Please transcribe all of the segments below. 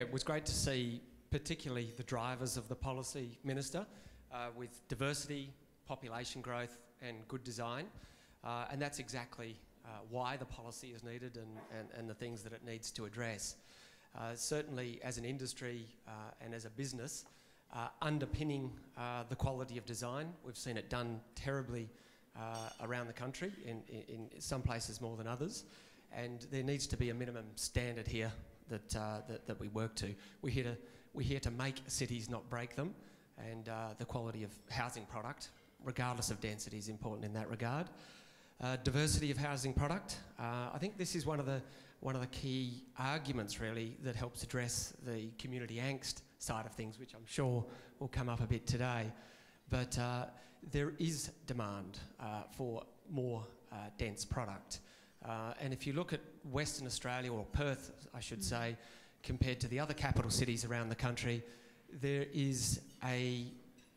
It was great to see, particularly the drivers of the policy minister, uh, with diversity, population growth, and good design. Uh, and that's exactly uh, why the policy is needed and, and, and, the things that it needs to address. Uh, certainly, as an industry uh, and as a business, uh, underpinning the quality of design, we've seen it done terribly around the country, in, in, in some places more than others. And there needs to be a minimum standard here that, uh, that, that, we work to. We're here to, we're here to make cities, not break them, and uh, the quality of housing product, regardless of density, is important in that regard. Uh, diversity of housing product. Uh, I think this is one of the one of the key arguments, really, that helps address the community angst side of things, which I'm sure will come up a bit today. But uh, there is demand uh, for more dense product. Uh, and if you look at Western Australia, or Perth, I should mm. say, compared to the other capital cities around the country, there is a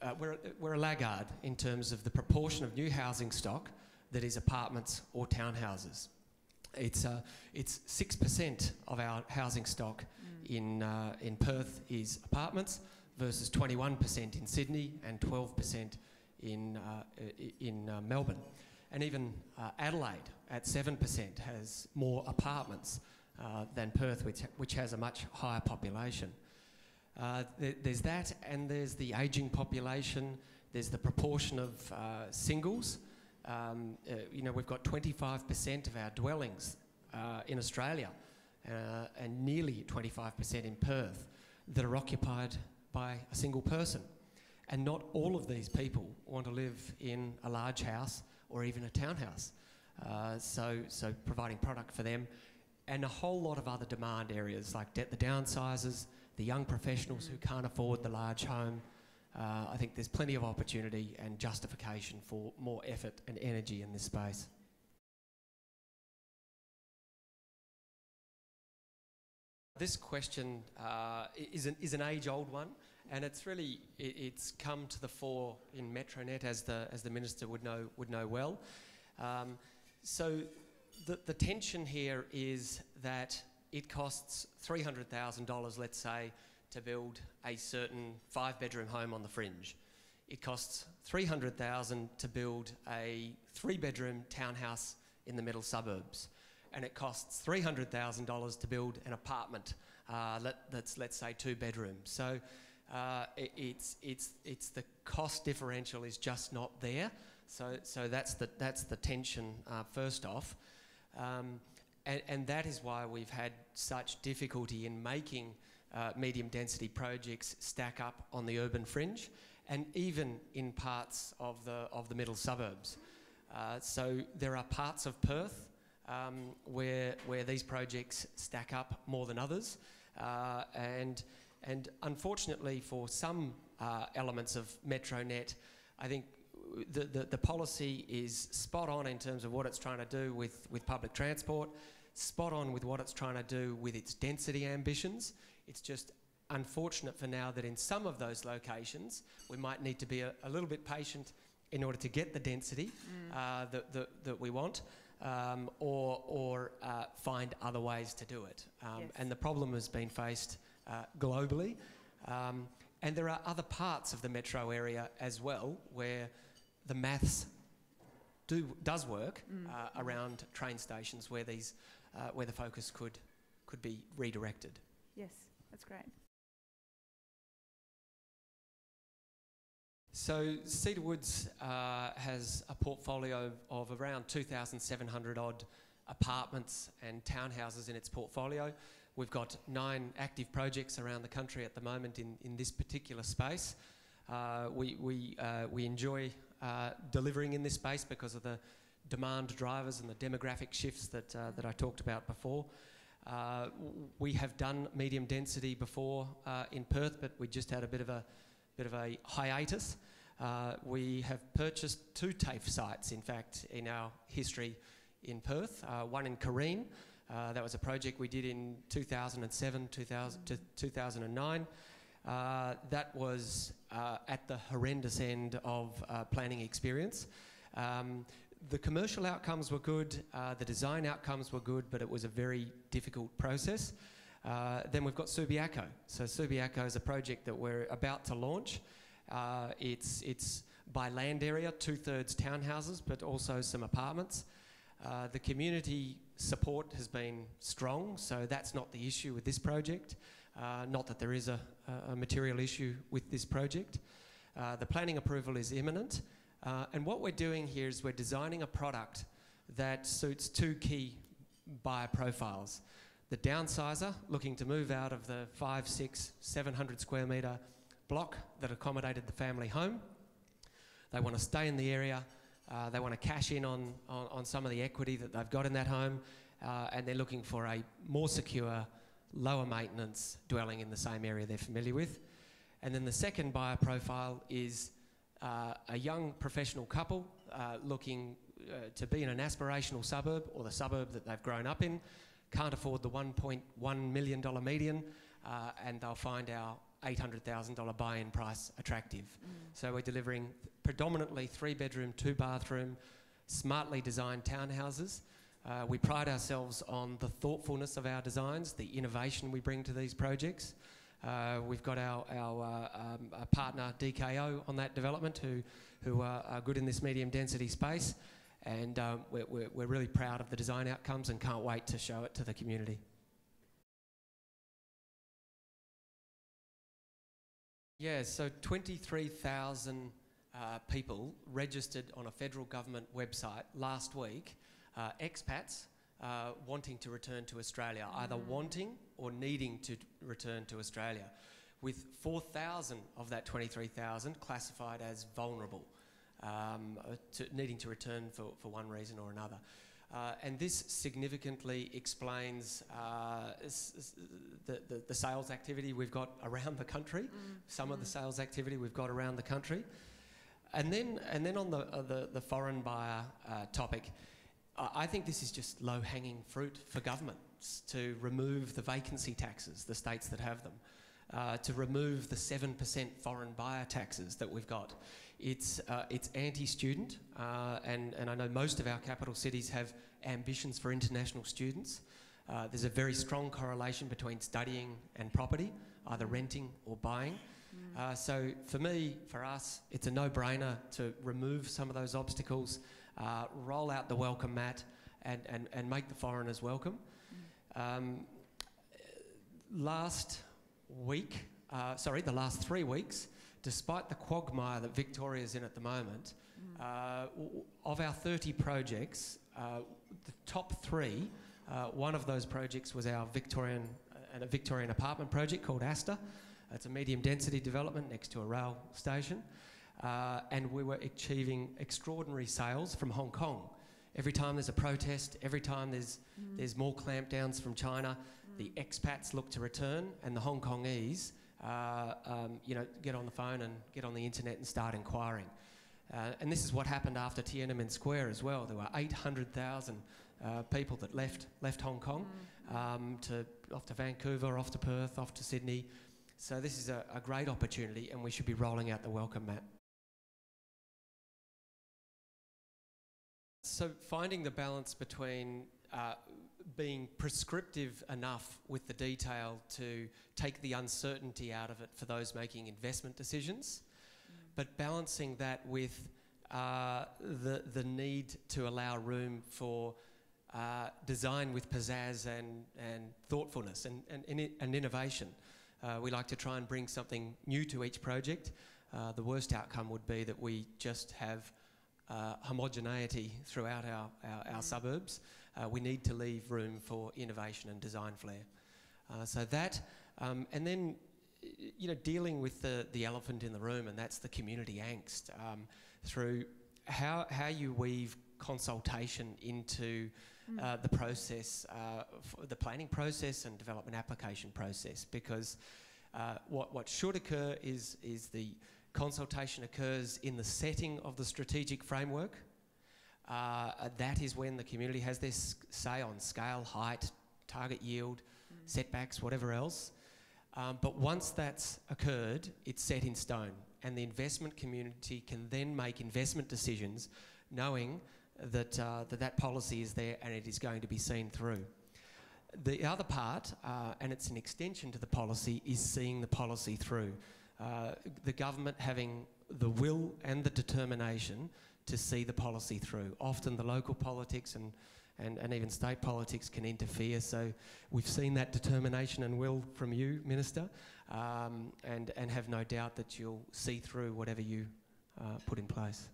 uh, we're, we're a laggard in terms of the proportion of new housing stock that is apartments or townhouses. It's uh, it's six percent of our housing stock mm. in uh, in Perth is apartments versus 21% in Sydney and 12% in uh, in uh, Melbourne and even uh, Adelaide at 7% has more apartments uh, than Perth, which, which has a much higher population. Uh, th there's that, and there's the ageing population, there's the proportion of uh, singles. Um, uh, you know, we've got 25% of our dwellings uh, in Australia and nearly 25% in Perth that are occupied by a single person. And not all of these people want to live in a large house or even a townhouse. Uh, so, so providing product for them, and a whole lot of other demand areas like the downsizers, the young professionals who can't afford the large home. Uh, I think there's plenty of opportunity and justification for more effort and energy in this space. This question uh, is, an, is an age-old one, and it's really it, it's come to the fore in Metronet as the as the minister would know would know well. Um, so the the tension here is that it costs three hundred thousand dollars, let's say, to build a certain five bedroom home on the fringe. It costs three hundred thousand to build a three bedroom townhouse in the middle suburbs and it costs $300,000 to build an apartment uh, let, that's, let's say, two bedrooms. So uh, it, it's, it's, it's the cost differential is just not there. So, so that's, the, that's the tension uh, first off. Um, and, and, that is why we've had such difficulty in making uh, medium density projects stack up on the urban fringe and even in parts of the, of the middle suburbs. Uh, so there are parts of Perth um, where, where these projects stack up more than others. Uh, and and unfortunately, for some uh, elements of MetroNet, I think the, the, the, policy is spot on in terms of what it's trying to do with, with public transport, spot on with what it's trying to do with its density ambitions. It's just unfortunate for now that in some of those locations, we might need to be a, a little bit patient in order to get the density mm. uh, that, that, that, we want. Um, or, or uh, find other ways to do it. Um, yes. And the problem has been faced uh, globally. Um, and there are other parts of the metro area as well where the maths do, does work mm. uh, around train stations where, these, uh, where the focus could, could be redirected. Yes, that's great. So Cedar Woods uh, has a portfolio of around 2,700 odd apartments and townhouses in its portfolio. We've got nine active projects around the country at the moment in, in this particular space. Uh, we, we, uh, we enjoy uh, delivering in this space because of the demand drivers and the demographic shifts that, uh, that I talked about before. Uh, we have done medium density before uh, in Perth, but we just had a bit of a, bit of a hiatus. we have purchased two TAFE sites, in fact, in our history in Perth, one in Carine, uh, that was a project we did in 2007 2000 to 2009. Uh, that was uh, at the horrendous end of uh, planning experience. Um, the commercial outcomes were good, uh, the design outcomes were good, but it was a very difficult process. Uh, then we've got Subiaco. So Subiaco is a project that we're about to launch. It's, it's by land area, two-thirds townhouses, but also some apartments. Uh, the community support has been strong, so that's not the issue with this project. Uh, not that there is a, a, material issue with this project. Uh, the planning approval is imminent, uh, and what we're doing here is we're designing a product that suits two key buyer profiles. The downsizer, looking to move out of the five, six, 700 square metre block that accommodated the family home. They want to stay in the area, uh, they want to cash in on, on, on, some of the equity that they've got in that home, uh, and they're looking for a more secure, lower maintenance dwelling in the same area they're familiar with. And then the second buyer profile is uh, a young professional couple uh, looking uh, to be in an aspirational suburb or the suburb that they've grown up in, can't afford the $1.1 million median, uh, and they'll find our $800,000 buy-in price attractive. Mm. So we're delivering predominantly three bedroom, two bathroom, smartly designed townhouses. Uh, we pride ourselves on the thoughtfulness of our designs, the innovation we bring to these projects. Uh, we've got our, our, uh, um, partner DKO on that development who, who are, are good in this medium density space and um, we're, we're, we're really proud of the design outcomes and can't wait to show it to the community. Yeah, so 23,000 uh, people registered on a federal government website last week, uh, expats uh, wanting to return to Australia, mm. either wanting or needing to return to Australia, with 4,000 of that 23,000 classified as vulnerable um, uh, to needing to return for, for one reason or another. Uh, and this significantly explains uh, the, the, the, sales activity we've got around the country, mm. some mm. of the mm. sales activity we've got around the country. And then, and then on the, uh, the, the, foreign buyer uh, topic, I think this is just low hanging fruit for governments to remove the vacancy taxes, the states that have them, uh, to remove the 7% foreign buyer taxes that we've got. It's, uh, it's anti-student, uh, and, and I know most of our capital cities have ambitions for international students. Uh, there's a very strong correlation between studying and property, either renting or buying. Mm. Uh, so for me, for us, it's a no-brainer to remove some of those obstacles, uh, roll out the welcome mat, and, and, and make the foreigners welcome. Mm. Um, last week, uh, sorry, the last three weeks, despite the quagmire that Victoria's in at the moment, mm. uh, of our 30 projects, uh, the top three, uh, one of those projects was our Victorian, uh, a Victorian apartment project called Astor. It's a medium density development next to a rail station. Uh, and we were achieving extraordinary sales from Hong Kong. Every time there's a protest, every time there's, mm. there's more clampdowns from China, mm. the expats look to return, and the Hong Kongese uh, um, you know, get on the phone and get on the internet and start inquiring. Uh, and this is what happened after Tiananmen Square as well. There were 800,000 uh, people that left left Hong Kong mm. um, to off to Vancouver, off to Perth, off to Sydney. So this is a, a great opportunity, and we should be rolling out the welcome mat. So finding the balance between uh, being prescriptive enough with the detail to take the uncertainty out of it for those making investment decisions, mm. but balancing that with uh, the, the need to allow room for uh, design with pizzazz and, and thoughtfulness and, and, and innovation. Uh, we like to try and bring something new to each project. Uh, the worst outcome would be that we just have uh, homogeneity throughout our, our, our suburbs uh, we need to leave room for innovation and design flair. Uh, so that, um, and then, you know, dealing with the, the elephant in the room, and that's the community angst um, through how, how you weave consultation into mm. uh, the process, uh, the planning process and development application process, because uh, what, what should occur is, is the consultation occurs in the setting of the strategic framework, uh, that is when the community has their say on scale, height, target yield, mm. setbacks, whatever else. Um, but once that's occurred, it's set in stone, and the investment community can then make investment decisions knowing that, uh, that that policy is there and it is going to be seen through. the other part, uh, and it's an extension to the policy, is seeing the policy through. Uh, the government having the will and the determination to see the policy through. Often the local politics and, and, and even state politics can interfere, so we've seen that determination and will from you, Minister, um, and, and have no doubt that you'll see through whatever you uh, put in place.